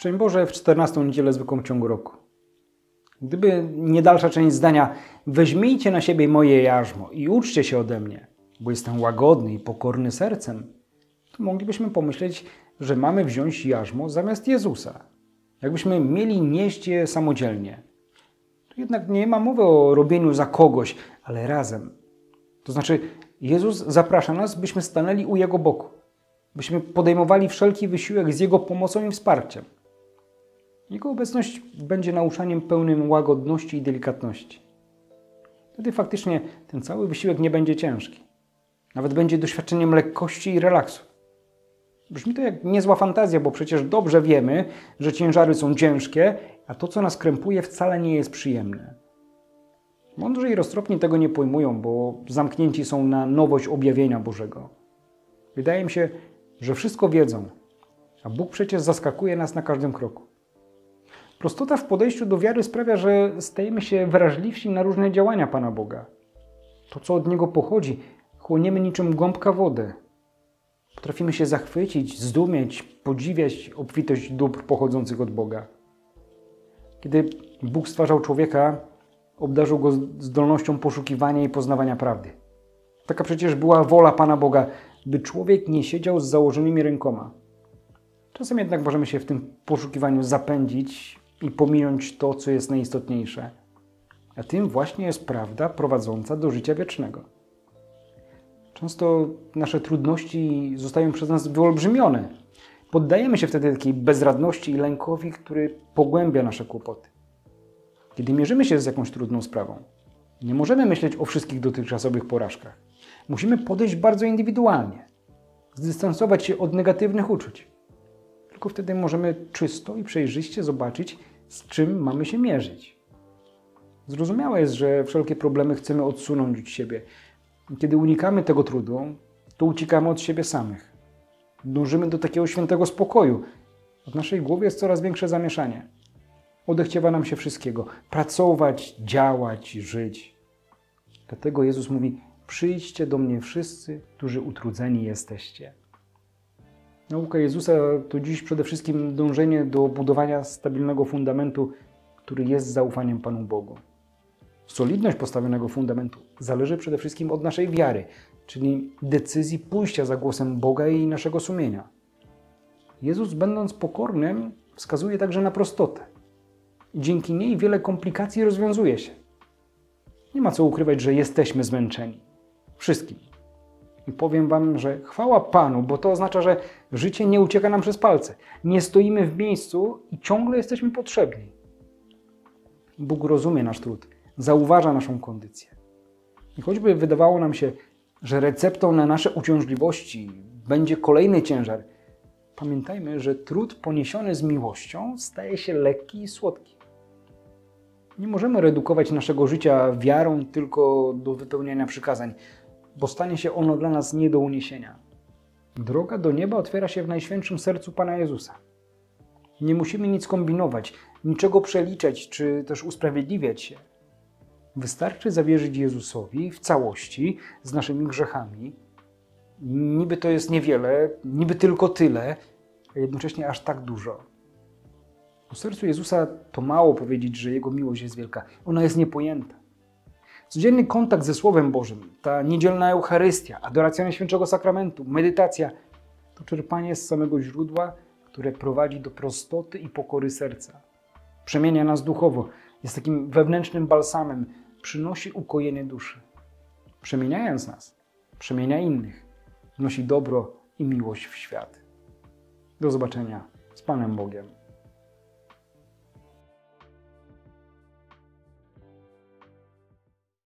Szczęść Boże w 14 niedzielę zwykłą ciągu roku. Gdyby nie dalsza część zdania, weźmijcie na siebie moje jarzmo i uczcie się ode mnie, bo jestem łagodny i pokorny sercem, to moglibyśmy pomyśleć, że mamy wziąć jarzmo zamiast Jezusa. Jakbyśmy mieli nieść je samodzielnie. Tu jednak nie ma mowy o robieniu za kogoś, ale razem. To znaczy, Jezus zaprasza nas, byśmy stanęli u Jego boku, byśmy podejmowali wszelki wysiłek z Jego pomocą i wsparciem. Jego obecność będzie nauczaniem pełnym łagodności i delikatności. Wtedy faktycznie ten cały wysiłek nie będzie ciężki. Nawet będzie doświadczeniem lekkości i relaksu. Brzmi to jak niezła fantazja, bo przecież dobrze wiemy, że ciężary są ciężkie, a to, co nas krępuje, wcale nie jest przyjemne. Mądrzy i roztropni tego nie pojmują, bo zamknięci są na nowość objawienia Bożego. Wydaje mi się, że wszystko wiedzą, a Bóg przecież zaskakuje nas na każdym kroku. Prostota w podejściu do wiary sprawia, że stajemy się wrażliwsi na różne działania Pana Boga. To, co od Niego pochodzi, chłoniemy niczym gąbka wodę. Potrafimy się zachwycić, zdumieć, podziwiać obfitość dóbr pochodzących od Boga. Kiedy Bóg stwarzał człowieka, obdarzył go zdolnością poszukiwania i poznawania prawdy. Taka przecież była wola Pana Boga, by człowiek nie siedział z założonymi rękoma. Czasem jednak możemy się w tym poszukiwaniu zapędzić i pominąć to, co jest najistotniejsze. A tym właśnie jest prawda prowadząca do życia wiecznego. Często nasze trudności zostają przez nas wyolbrzymione. Poddajemy się wtedy takiej bezradności i lękowi, który pogłębia nasze kłopoty. Kiedy mierzymy się z jakąś trudną sprawą, nie możemy myśleć o wszystkich dotychczasowych porażkach. Musimy podejść bardzo indywidualnie, zdystansować się od negatywnych uczuć. Tylko wtedy możemy czysto i przejrzyście zobaczyć, z czym mamy się mierzyć. Zrozumiałe jest, że wszelkie problemy chcemy odsunąć od siebie. Kiedy unikamy tego trudu, to uciekamy od siebie samych. Dążymy do takiego świętego spokoju. W naszej głowie jest coraz większe zamieszanie. Odechciewa nam się wszystkiego pracować, działać, żyć. Dlatego Jezus mówi: Przyjdźcie do mnie wszyscy, którzy utrudzeni jesteście. Nauka Jezusa to dziś przede wszystkim dążenie do budowania stabilnego fundamentu, który jest zaufaniem Panu Bogu. Solidność postawionego fundamentu zależy przede wszystkim od naszej wiary, czyli decyzji pójścia za głosem Boga i naszego sumienia. Jezus, będąc pokornym, wskazuje także na prostotę. Dzięki niej wiele komplikacji rozwiązuje się. Nie ma co ukrywać, że jesteśmy zmęczeni. Wszystkim. I powiem Wam, że chwała Panu, bo to oznacza, że życie nie ucieka nam przez palce. Nie stoimy w miejscu i ciągle jesteśmy potrzebni. Bóg rozumie nasz trud, zauważa naszą kondycję. I choćby wydawało nam się, że receptą na nasze uciążliwości będzie kolejny ciężar, pamiętajmy, że trud poniesiony z miłością staje się lekki i słodki. Nie możemy redukować naszego życia wiarą tylko do wypełniania przykazań, bo stanie się ono dla nas nie do uniesienia. Droga do nieba otwiera się w najświętszym sercu Pana Jezusa. Nie musimy nic kombinować, niczego przeliczać czy też usprawiedliwiać się. Wystarczy zawierzyć Jezusowi w całości z naszymi grzechami. Niby to jest niewiele, niby tylko tyle, a jednocześnie aż tak dużo. W sercu Jezusa to mało powiedzieć, że Jego miłość jest wielka. Ona jest niepojęta. Codzienny kontakt ze Słowem Bożym, ta niedzielna Eucharystia, adoracja Najświętszego Sakramentu, medytacja to czerpanie z samego źródła, które prowadzi do prostoty i pokory serca. Przemienia nas duchowo, jest takim wewnętrznym balsamem, przynosi ukojenie duszy. Przemieniając nas, przemienia innych, wnosi dobro i miłość w świat. Do zobaczenia z Panem Bogiem.